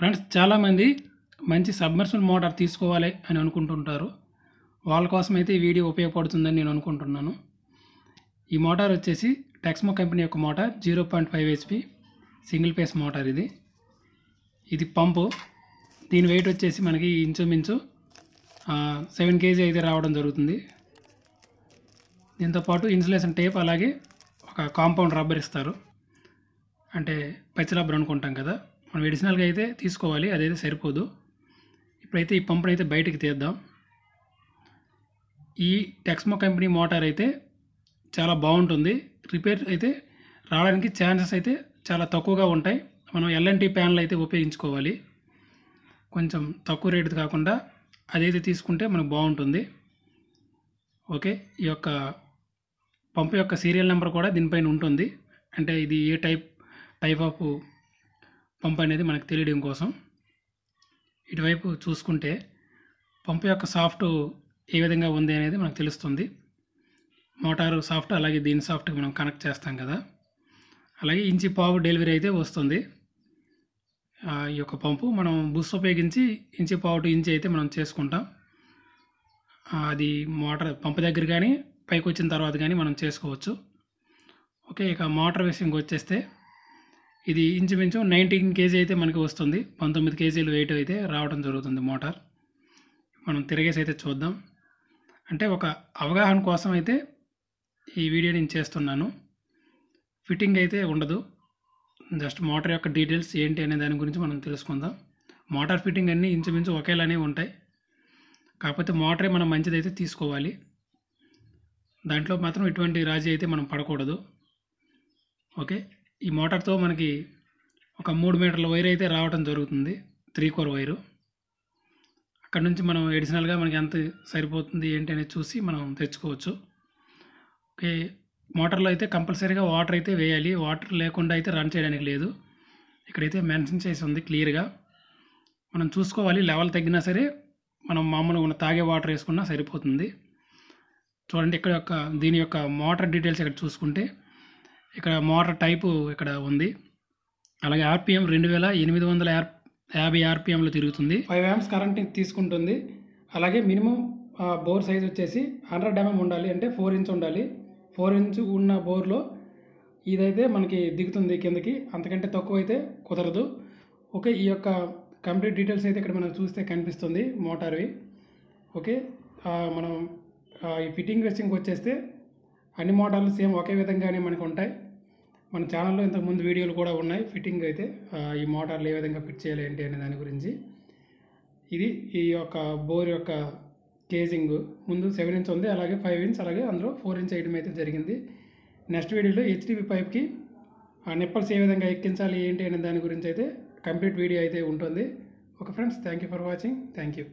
Friends చాలామంది మంచి submersible motor తీసుకోవాలి అని అనుకుంటుంటారు. వాళ్ళ కోసం అయితే ఈ వీడియో ఉపయోగపడుతుందని నేను అనుకుంటున్నాను. ఈ మోటార్ వచ్చేసి టెక్స్మో కంపెనీ యొక్క motor zero point five HP single phase motor ఇది. ఇది పంపు దీని వెయిట్ వచ్చేసి మనకి ఇంచుమించు సెవెన్ కేజీ అయితే రావడం జరుగుతుంది. దీంతో పాటు ఇన్సులేషన్ టేప్ అలాగే ఒక కాంపౌండ్ రబ్బర్ ఇస్తారు. అంటే పచ్చి రబ్బర్ అనుకుంటాం కదా. మనం ఎడిషనల్గా అయితే తీసుకోవాలి అదైతే సరిపోదు. ఇప్పుడైతే ఈ పంపును అయితే బయటికి తీద్దాం. ఈ టెక్స్మో కంపెనీ మోటార్ అయితే చాలా బాగుంటుంది. రిపేర్ అయితే రావడానికి ఛాన్సెస్ అయితే చాలా తక్కువగా ఉంటాయి. మనం ఎల్ఎన్టీ ప్యాన్లు అయితే ఉపయోగించుకోవాలి. కొంచెం తక్కువ రేటు కాకుండా అదైతే తీసుకుంటే మనకు బాగుంటుంది. ఓకే ఈ యొక్క పంపు యొక్క సీరియల్ నెంబర్ కూడా దీనిపైన ఉంటుంది. అంటే ఇది ఏ టైప్ టైప్ ఆఫ్ పంప్ అనేది మనకు తెలియడం కోసం ఇటువైపు చూసుకుంటే పంపు యొక్క సాఫ్ట్ ఏ విధంగా ఉంది అనేది మనకు తెలుస్తుంది. మోటారు సాఫ్ట్ అలాగే దీని సాఫ్ట్ మనం కనెక్ట్ చేస్తాం కదా. అలాగే ఇంచి పావు డెలివరీ అయితే వస్తుంది. ఆ, ఈ యొక్క పంపు మనం బుస్ ఉపయోగించి ఇంచి పావు టు ఇంచి అయితే మనం చేసుకుంటాం. అది మోటార్ పంపు దగ్గర కానీ పైకి వచ్చిన తర్వాత కానీ మనం చేసుకోవచ్చు. ఓకే ఇక మోటార్ విషయంకి వచ్చేస్తే ఇది ఇంచుమించు నైన్టీన్ కేజీ అయితే మనకి వస్తుంది. పంతొమ్మిది కేజీలు వెయిట్ అయితే రావడం జరుగుతుంది మోటార్. మనం తిరిగేసి అయితే చూద్దాం. అంటే ఒక అవగాహన కోసం అయితే ఈ వీడియో నేను చేస్తున్నాను. ఫిట్టింగ్ అయితే ఉండదు. జస్ట్ మోటార్ యొక్క డీటెయిల్స్ ఏంటి అనే దాని గురించి మనం తెలుసుకుందాం. మోటార్ ఫిట్టింగ్ అన్నీ ఇంచుమించు ఒకేలానే ఉంటాయి. కాకపోతే మోటరే మనం మంచిదైతే తీసుకోవాలి. దాంట్లో మాత్రం ఎటువంటి రాజీ అయితే మనం పడకూడదు. ఓకే? ఈ మోటార్తో మనకి ఒక మూడు మీటర్ల వైర్ అయితే రావడం జరుగుతుంది త్రీ కోర్ వైరు. అక్కడ నుంచి మనం ఎడిషనల్గా మనకి ఎంత సరిపోతుంది ఏంటి అనేది చూసి మనం తెచ్చుకోవచ్చు. ఓకే మోటార్లో అయితే కంపల్సరీగా వాటర్ అయితే వేయాలి. వాటర్ లేకుండా అయితే రన్ చేయడానికి లేదు. ఇక్కడైతే మెన్షన్ చేసి ఉంది క్లియర్గా. మనం చూసుకోవాలి లెవెల్ తగ్గినా సరే మనం మామూలుగా ఉన్న తాగే వాటర్ వేసుకున్నా సరిపోతుంది. చూడండి ఇక్కడ యొక్క దీని యొక్క మోటార్ డీటెయిల్స్ ఇక్కడ చూసుకుంటే ఇక్కడ మోటార్ టైపు ఇక్కడ ఉంది. అలాగే ఆర్పిఎం రెండు వేల ఎనిమిది వందల యాభై ఆర్పిఎంలో తిరుగుతుంది. ఫైవ్ యామ్స్ కరెంట్ తీసుకుంటుంది. అలాగే మినిమం బోర్ సైజ్ వచ్చేసి హండ్రెడ్ ఎంఎం ఉండాలి అంటే ఫోర్ ఇంచ్ ఉండాలి. ఫోర్ ఇంచ్ ఉన్న బోర్లో ఇదైతే మనకి దిగుతుంది కిందకి. అంతకంటే తక్కువ అయితే కుదరదు. ఓకే ఈ యొక్క కంప్లీట్ డీటెయిల్స్ అయితే ఇక్కడ మనం చూస్తే కనిపిస్తుంది మోటార్వి. ఓకే మనం ఈ ఫిట్టింగ్ వెస్టింగ్ వచ్చేస్తే అన్ని మోటార్లు సేమ్ ఒకే విధంగానే మనకు ఉంటాయి. మన ఛానల్లో ఇంతకుముందు వీడియోలు కూడా ఉన్నాయి. ఫిట్టింగ్ అయితే ఈ మోటార్లు ఏ విధంగా ఫిట్ చేయాలి ఏంటి అనే దాని గురించి. ఇది ఈ యొక్క బోర్ యొక్క కేజింగ్ ముందు సెవెన్ ఇంచ్ ఉంది అలాగే ఫైవ్ ఇంచ్ అలాగే అందులో ఫోర్ ఇంచ్ వేయడం అయితే జరిగింది. నెక్స్ట్ వీడియోలో హెచ్డిపి పైప్కి ఆ నిప్పల్స్ ఏ విధంగా ఎక్కించాలి ఏంటి అనే దాని గురించి అయితే కంప్లీట్ వీడియో అయితే ఉంటుంది. Okay friends thank you for watching. Thank you.